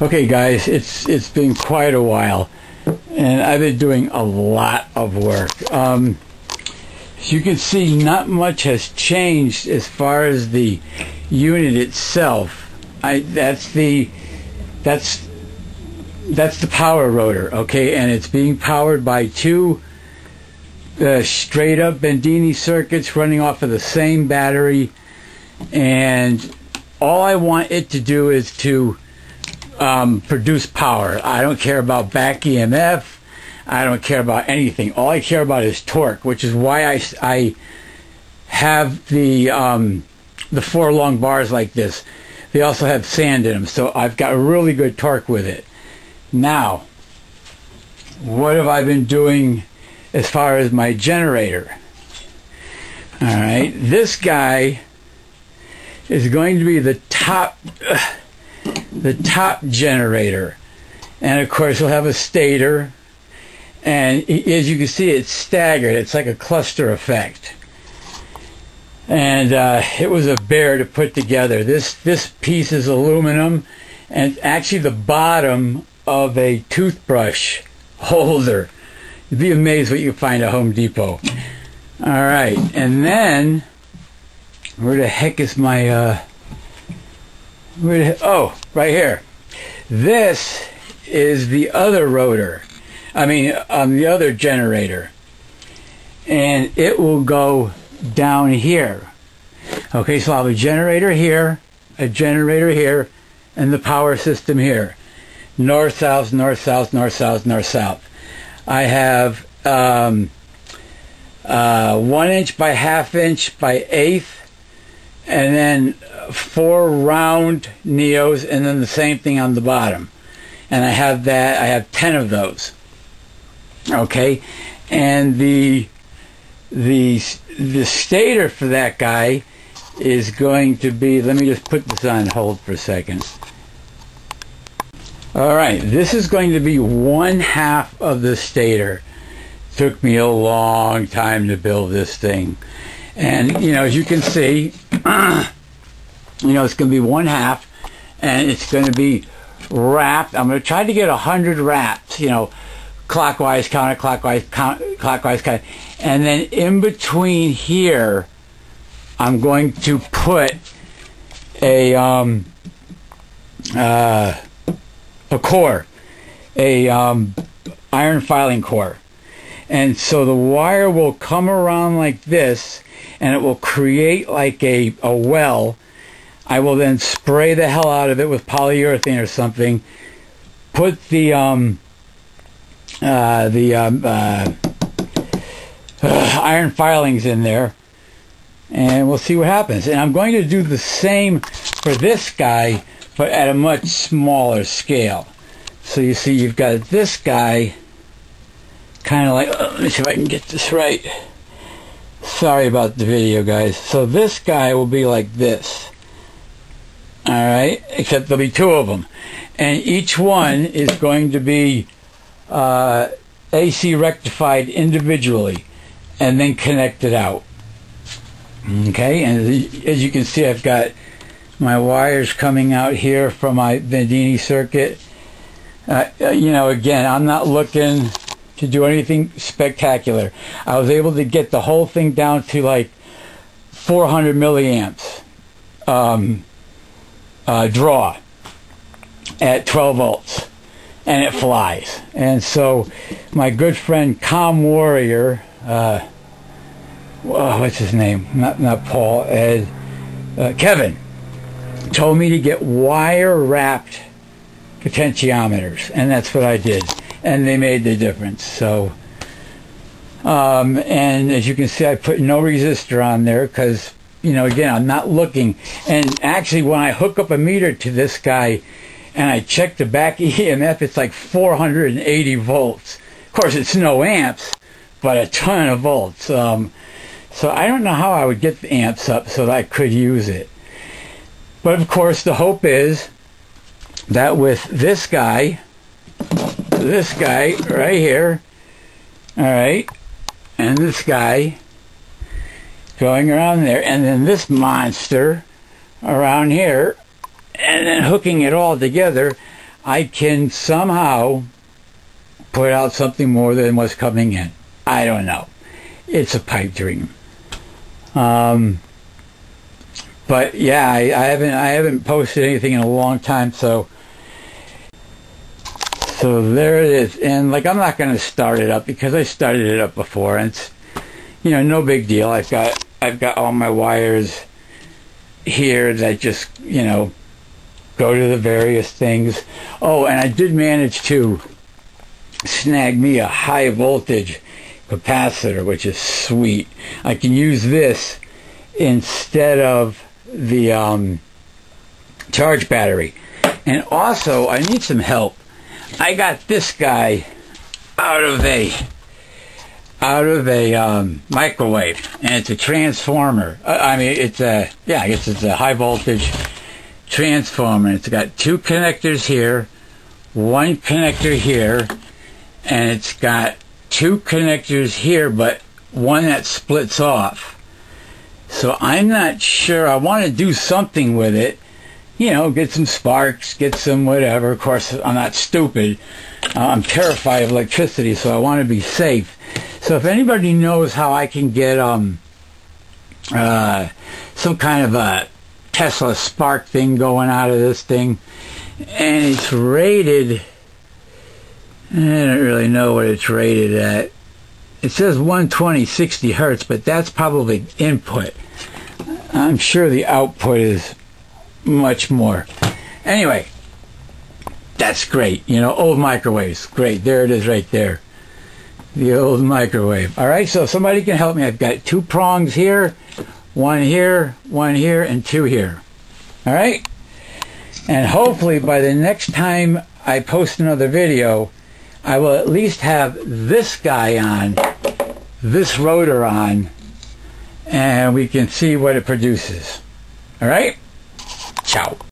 Okay, guys, it's it's been quite a while, and I've been doing a lot of work. Um, as you can see, not much has changed as far as the unit itself. I that's the that's that's the power rotor, okay, and it's being powered by two uh, straight up Bedini circuits running off of the same battery, and all I want it to do is to um, produce power. I don't care about back EMF. I don't care about anything. All I care about is torque, which is why I, I have the um, the four long bars like this. They also have sand in them, so I've got a really good torque with it. Now, what have I been doing as far as my generator? All right, this guy is going to be the top. Uh, the top generator. And of course, we'll have a stator. And as you can see, it's staggered. It's like a cluster effect. And uh, it was a bear to put together. This, this piece is aluminum and actually the bottom of a toothbrush holder. You'd be amazed what you find at Home Depot. All right, and then where the heck is my uh, oh, right here. This is the other rotor. I mean, um, the other generator. And it will go down here. Okay, so I'll have a generator here, a generator here, and the power system here. North, south, north, south, north, south, north, south. I have um, uh, one inch by half inch by eighth and then four round neos and then the same thing on the bottom. And I have that I have 10 of those. Okay? And the the the stator for that guy is going to be let me just put this on hold for a second. All right this is going to be one half of the stator. Took me a long time to build this thing. And you know as you can see you know, it's going to be one half, and it's going to be wrapped. I'm going to try to get a hundred wraps, you know, clockwise, counterclockwise, count, clockwise, kind and then in between here, I'm going to put a um, uh, a core, a um, iron filing core. And so the wire will come around like this and it will create like a, a well. I will then spray the hell out of it with polyurethane or something. Put the um, uh, the um, uh, uh, iron filings in there, and we'll see what happens. And I'm going to do the same for this guy, but at a much smaller scale. So you see, you've got this guy, kind of like. Uh, let me see if I can get this right. Sorry about the video, guys. So this guy will be like this. Alright, except there'll be two of them. And each one is going to be uh, AC rectified individually and then connected out. Okay, and as you can see, I've got my wires coming out here from my Bedini circuit. Uh, you know, again, I'm not looking to do anything spectacular. I was able to get the whole thing down to like 400 milliamps um, uh, draw at 12 volts, and it flies. And so, my good friend Com Warrior, uh, oh, what's his name? Not not Paul, Ed, uh, Kevin, told me to get wire wrapped potentiometers, and that's what I did and they made the difference. So, um, and as you can see, I put no resistor on there because, you know, again, I'm not looking. And actually, when I hook up a meter to this guy and I check the back EMF, it's like 480 volts. Of course, it's no amps, but a ton of volts. Um, so I don't know how I would get the amps up so that I could use it. But of course, the hope is that with this guy, this guy right here, all right, and this guy going around there, and then this monster around here, and then hooking it all together, I can somehow put out something more than what's coming in. I don't know. It's a pipe dream. Um, but yeah, I, I haven't I haven't posted anything in a long time, so so there it is. And like I'm not going to start it up because I started it up before, and it's you know no big deal. I've got I've got all my wires here that just you know go to the various things. Oh, and I did manage to snag me a high voltage capacitor, which is sweet. I can use this instead of the um, charge battery. And also, I need some help. I got this guy out of a out of a um, microwave, and it's a transformer. Uh, I mean, it's a yeah, I guess it's a high voltage transformer. It's got two connectors here, one connector here, and it's got two connectors here, but one that splits off. So I'm not sure. I want to do something with it. You know, get some sparks, get some whatever. Of course, I'm not stupid. Uh, I'm terrified of electricity, so I want to be safe. So if anybody knows how I can get um uh, some kind of a Tesla spark thing going out of this thing, and it's rated. I don't really know what it's rated at it says 120 60 hertz but that's probably input i'm sure the output is much more. Anyway that's great you know old microwaves great there it is right there. The old microwave. All right so somebody can help me. I've got two prongs here one here one here and two here. All right? And hopefully by the next time i post another video I will at least have this guy on, this rotor on, and we can see what it produces. All right? Chao.